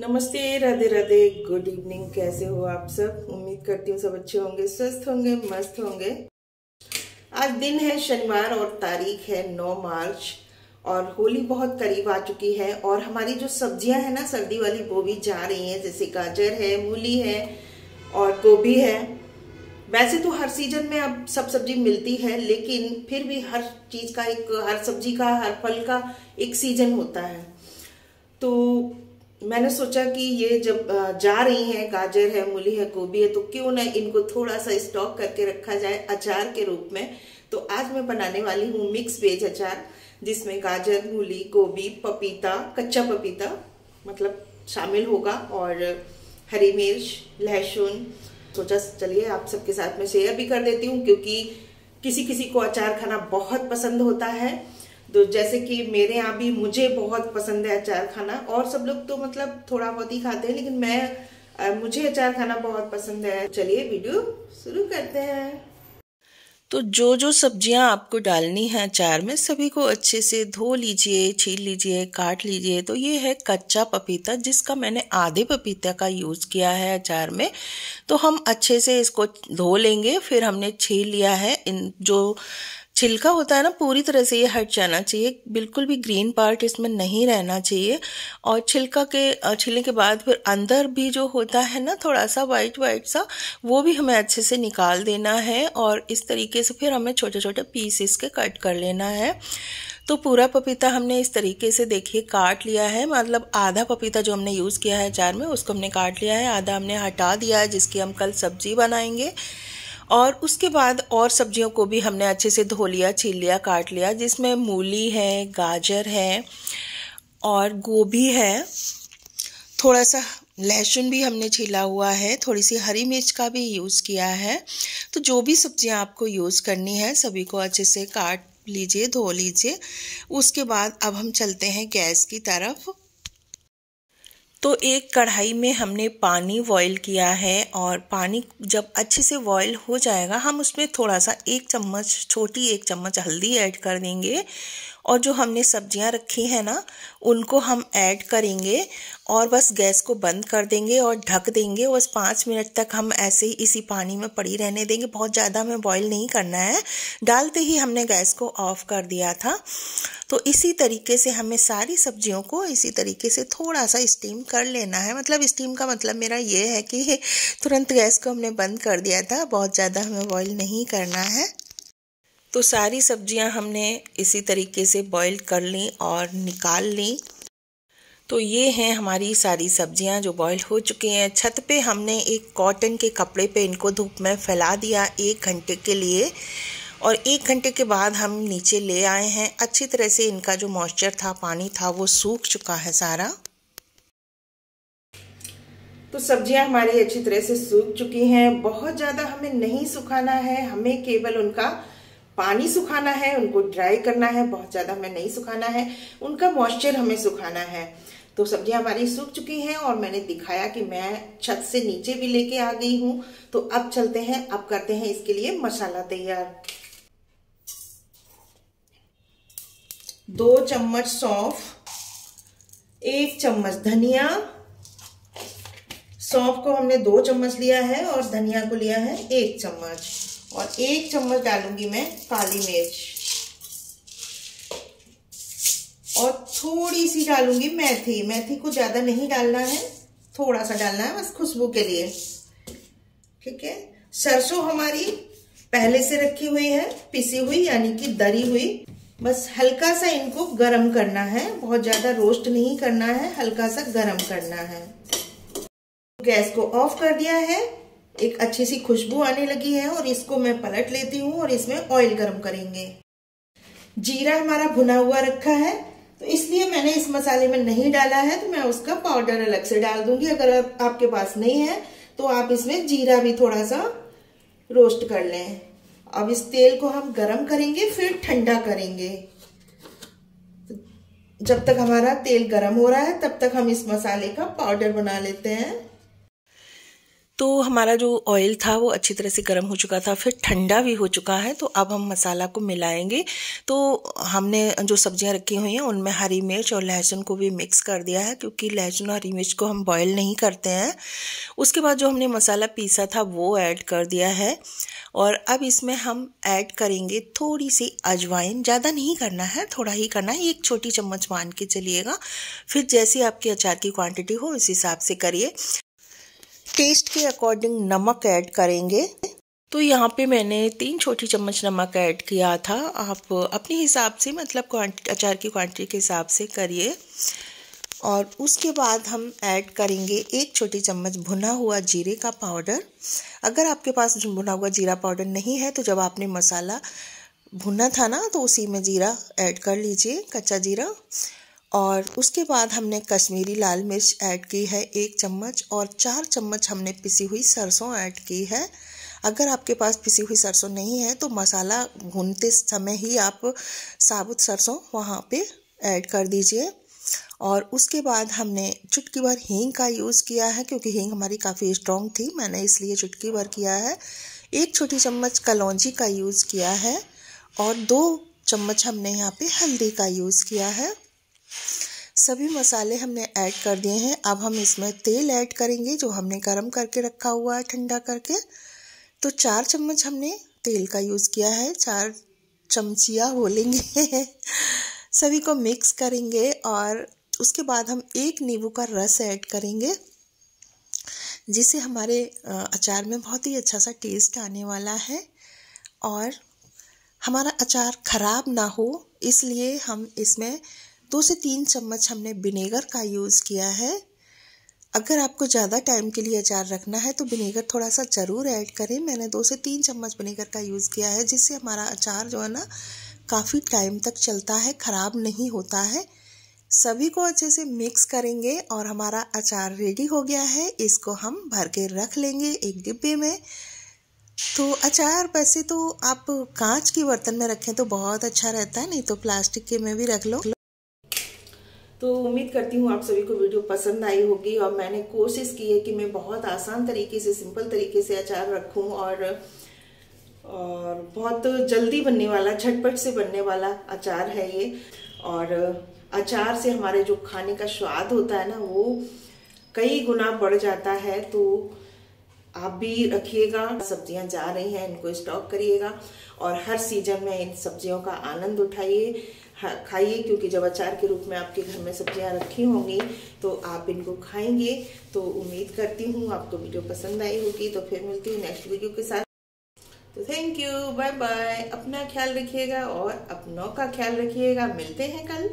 नमस्ते, Radhe Radhe good evening कैसे हो आप सब? उम्मीद करती हूँ सब अच्छे होंगे, स्वस्थ होंगे, मस्त होंगे। आज दिन है शनिवार और तारीख है 9 मार्च और होली बहुत करीब आ चुकी है और हमारी जो सब्ज़ियाँ हैं ना, सर्दी वाली, वो भी जा रही हैं, जैसे गाजर है, मूली है और गोभी है। वैसे तो हर सीज़न में अब सब सब्ज़ी मिलती है, लेकिन फिर भी हर चीज़ का एक, हर सब्ज़ी का, हर फल का एक सीज़न होता है। तो मैंने सोचा कि ये जब जा रही हैं, गाजर है, मूली है, गोभी है तो क्यों ना इनको थोड़ा सा स्टॉक करके रखा जाए अचार के रूप में। तो आज मैं बनाने वाली हूँ मिक्स वेज अचार, जिसमें गाजर, मूली, गोभी, पपीता, कच्चा पपीता मतलब शामिल होगा, और हरी मिर्च, लहसुन। सोचा चलिए, आप सबके साथ में शेयर भी कर देती हूँ, क्योंकि किसी किसी को अचार खाना बहुत पसंद होता है। तो जैसे कि मेरे यहाँ भी मुझे बहुत पसंद है अचार खाना, और सब लोग तो मतलब थोड़ा बहुत ही खाते हैं, लेकिन मैं मुझे अचार खाना बहुत पसंद है। चलिए वीडियो शुरू करते हैं। तो जो जो सब्ज़ियाँ आपको डालनी है अचार में, सभी को अच्छे से धो लीजिए, छील लीजिए, काट लीजिए। तो ये है कच्चा पपीता, जिसका मैंने आधे पपीता का यूज़ किया है अचार में। तो हम अच्छे से इसको धो लेंगे, फिर हमने छील लिया है। इन, जो छिलका होता है ना, पूरी तरह से ये हट जाना चाहिए। बिल्कुल भी ग्रीन पार्ट इसमें नहीं रहना चाहिए। और छिलका के छिलने के बाद फिर अंदर भी जो होता है ना थोड़ा सा वाइट वाइट सा, वो भी हमें अच्छे से निकाल देना है। और इस तरीके से फिर हमें छोटे छोटे पीस इसके कट कर लेना है। तो पूरा पपीता हमने इस तरीके से देखिए काट लिया है। मतलब आधा पपीता जो हमने यूज़ किया है अचार में, उसको हमने काट लिया है। आधा हमने हटा दिया है, जिसकी हम कल सब्ज़ी बनाएँगे। और उसके बाद और सब्जियों को भी हमने अच्छे से धो लिया, छील लिया, काट लिया, जिसमें मूली है, गाजर है और गोभी है। थोड़ा सा लहसुन भी हमने छीला हुआ है थोड़ी सी हरी मिर्च का भी यूज़ किया है। तो जो भी सब्ज़ियाँ आपको यूज़ करनी है, सभी को अच्छे से काट लीजिए, धो लीजिए। उसके बाद अब हम चलते हैं गैस की तरफ़। तो एक कढ़ाई में हमने पानी बॉईल किया है और पानी जब अच्छे से बॉईल हो जाएगा, हम उसमें थोड़ा सा एक चम्मच, छोटी एक चम्मच हल्दी ऐड कर देंगे। और जो हमने सब्ज़ियाँ रखी हैं ना, उनको हम ऐड करेंगे और बस गैस को बंद कर देंगे और ढक देंगे। बस पाँच मिनट तक हम ऐसे ही इसी पानी में पड़ी रहने देंगे। बहुत ज़्यादा हमें बॉईल नहीं करना है। डालते ही हमने गैस को ऑफ़ कर दिया था। तो इसी तरीके से हमें सारी सब्जियों को इसी तरीके से थोड़ा सा स्टीम कर लेना है। मतलब स्टीम का मतलब मेरा ये है कि तुरंत गैस को हमने बंद कर दिया था। बहुत ज़्यादा हमें बॉईल नहीं करना है। तो सारी सब्ज़ियाँ हमने इसी तरीके से बॉईल कर ली और निकाल ली। तो ये हैं हमारी सारी सब्ज़ियाँ जो बॉईल हो चुकी हैं। छत पे हमने एक कॉटन के कपड़े पे इनको धूप में फैला दिया एक घंटे के लिए और एक घंटे के बाद हम नीचे ले आए हैं। अच्छी तरह से इनका जो मॉइस्चर था, पानी था, वो सूख चुका है सारा। तो सब्ज़ियाँ हमारी अच्छी तरह से सूख चुकी हैं। बहुत ज़्यादा हमें नहीं सुखाना है। हमें केवल उनका पानी सुखाना है, उनको ड्राई करना है, बहुत ज़्यादा हमें नहीं सुखाना है, उनका मॉइस्चर हमें सुखाना है। तो सब्ज़ियाँ हमारी सूख चुकी हैं और मैंने दिखाया कि मैं छत से नीचे भी लेके आ गई हूँ। तो अब चलते हैं, अब करते हैं इसके लिए मसाला तैयार। दो चम्मच सौंफ, एक चम्मच धनिया। सौंफ को हमने दो चम्मच लिया है और धनिया को लिया है एक चम्मच। और एक चम्मच डालूँगी मैं काली मिर्च। और थोड़ी सी डालूँगी मेथी। मेथी को ज़्यादा नहीं डालना है, थोड़ा सा डालना है बस खुशबू के लिए। ठीक है? सरसों हमारी पहले से रखी हुई है, पिसी हुई, यानी कि दरी हुई। बस हल्का सा इनको गरम करना है। बहुत ज़्यादा रोस्ट नहीं करना है, हल्का सा गरम करना है। गैस को ऑफ़ कर दिया है। एक अच्छी सी खुशबू आने लगी है और इसको मैं पलट लेती हूँ और इसमें ऑयल गर्म करेंगे। जीरा हमारा भुना हुआ रखा है तो इसलिए मैंने इस मसाले में नहीं डाला है तो मैं उसका पाउडर अलग से डाल दूँगी। अगर आपके पास नहीं है तो आप इसमें जीरा भी थोड़ा सा रोस्ट कर लें। अब इस तेल को हम गरम करेंगे, फिर ठंडा करेंगे। जब तक हमारा तेल गरम हो रहा है, तब तक हम इस मसाले का पाउडर बना लेते हैं। तो हमारा जो ऑयल था वो अच्छी तरह से गर्म हो चुका था, फिर ठंडा भी हो चुका है तो अब हम मसाला को मिलाएँगे। तो हमने जो सब्ज़ियाँ रखी हुई हैं, उनमें हरी मिर्च और लहसुन को भी मिक्स कर दिया है, क्योंकि लहसुन और हरी मिर्च को हम बॉयल नहीं करते हैं। उसके बाद जो हमने मसाला पीसा था, वो ऐड कर दिया है। और अब इसमें हम ऐड करेंगे थोड़ी सी अजवाइन। ज़्यादा नहीं करना है, थोड़ा ही करना है, एक छोटी चम्मच मान के चलिएगा। फिर जैसी आपकी अचार की क्वांटिटी हो, उस हिसाब से करिए। टेस्ट के अकॉर्डिंग नमक ऐड करेंगे। तो यहाँ पे मैंने तीन छोटी चम्मच नमक ऐड किया था। आप अपने हिसाब से मतलब अचार की क्वांटिटी के हिसाब से करिए। और उसके बाद हम ऐड करेंगे एक छोटी चम्मच भुना हुआ जीरे का पाउडर अगर आपके पास भुना हुआ जीरा पाउडर नहीं है तो जब आपने मसाला भुना था ना तो उसी में जीरा ऐड कर लीजिए, कच्चा जीरा। और उसके बाद हमने कश्मीरी लाल मिर्च ऐड की है एक चम्मच और चार चम्मच हमने पिसी हुई सरसों ऐड की है। अगर आपके पास पिसी हुई सरसों नहीं है तो मसाला भूनते समय ही आप साबुत सरसों वहाँ पे ऐड कर दीजिए। और उसके बाद हमने चुटकी भर हींग का यूज़ किया है, क्योंकि हींग हमारी काफ़ी स्ट्रॉन्ग थी, मैंने इसलिए चुटकी भर किया है। एक छोटी चम्मच कलौजी का यूज़ किया है और दो चम्मच हमने यहाँ पे हल्दी का यूज़ किया है। सभी मसाले हमने ऐड कर दिए हैं। अब हम इसमें तेल ऐड करेंगे, जो हमने गर्म करके रखा हुआ है, ठंडा करके। तो चार चम्मच हमने तेल का यूज़ किया है। चार चमचिया हो लेंगे सभी को मिक्स करेंगे और उसके बाद हम एक नींबू का रस ऐड करेंगे जिसे हमारे अचार में बहुत ही अच्छा सा टेस्ट आने वाला है। और हमारा अचार ख़राब ना हो, इसलिए हम इसमें दो से तीन चम्मच हमने विनेगर का यूज़ किया है। अगर आपको ज़्यादा टाइम के लिए अचार रखना है तो विनेगर थोड़ा सा ज़रूर ऐड करें। मैंने दो से तीन चम्मच विनेगर का यूज़ किया है, जिससे हमारा अचार जो है ना, काफ़ी टाइम तक चलता है, ख़राब नहीं होता है। सभी को अच्छे से मिक्स करेंगे और हमारा अचार रेडी हो गया है। इसको हम भर के रख लेंगे एक डिब्बे में। तो अचार वैसे तो आप कांच के बर्तन में रखें तो बहुत अच्छा रहता है, नहीं तो प्लास्टिक के में भी रख लो। तो उम्मीद करती हूँ आप सभी को वीडियो पसंद आई होगी और मैंने कोशिश की है कि मैं बहुत आसान तरीके से सिंपल तरीके से अचार रखूँ और और बहुत जल्दी बनने वाला, झटपट से बनने वाला अचार है ये। और अचार से हमारे जो खाने का स्वाद होता है ना, वो कई गुना बढ़ जाता है। तो आप भी रखिएगा, सब्ज़ियाँ जा रही हैं, इनको स्टॉक करिएगा और हर सीज़न में इन सब्जियों का आनंद उठाइए। खाइए, क्योंकि जब अचार के रूप में आपके घर में सब्ज़ियाँ रखी होंगी तो आप इनको खाएँगे। तो उम्मीद करती हूँ आपको वीडियो पसंद आई होगी। तो फिर मिलती हूँ नेक्स्ट वीडियो के साथ। तो थैंक यू बाय बाय अपना ख्याल रखिएगा और अपनों का ख्याल रखिएगा। मिलते हैं कल।